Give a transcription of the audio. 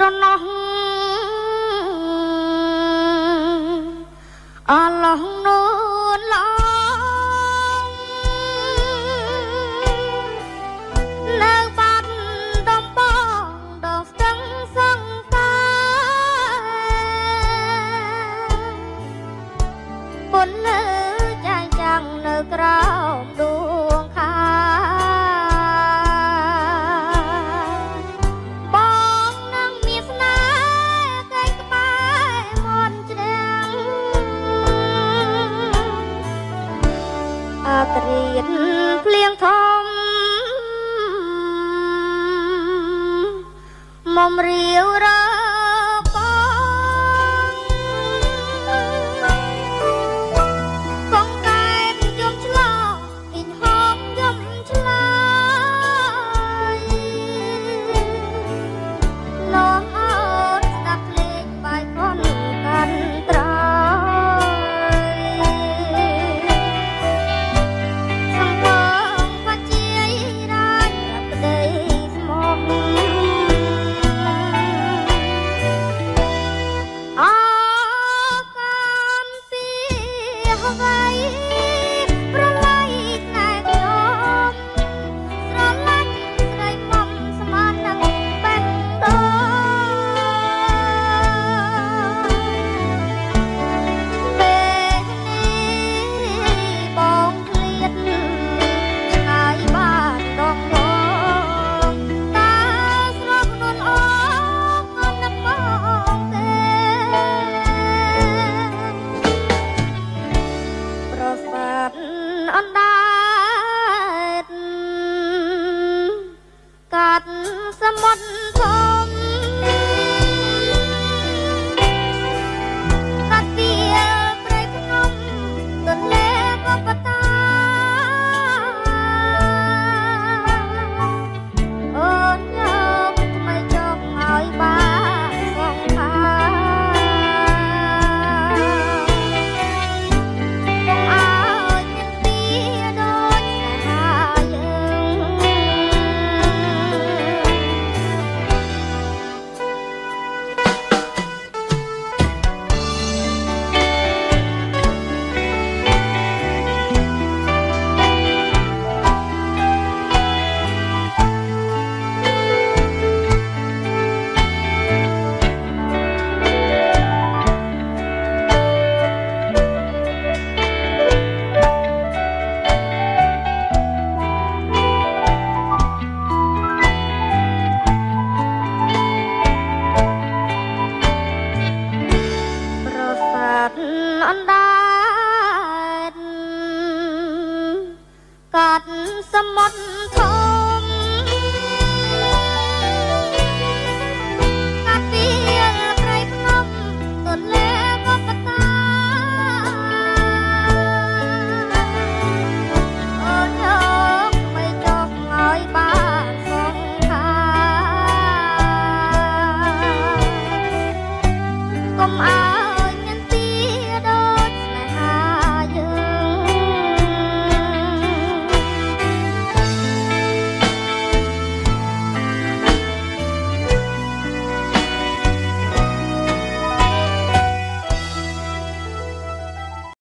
ស្រណោះអឡោះនោះ ភ្លៀងធំមុំរាវរ៉ា バイ mất អណ្ដែតកាត់សមុទ្រ